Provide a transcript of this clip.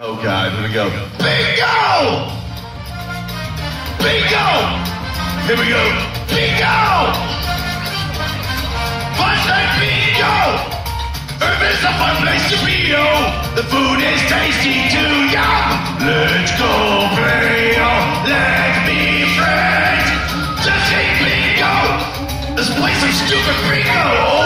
Oh God, here we go. Bingo! Bingo! Here we go. Bingo! Fun Punchline bingo! Urban's a fun place to be, yo. The food is tasty too, yum. Let's go play, yo. Let's be friends. Just hate bingo. Let's play some stupid bingo.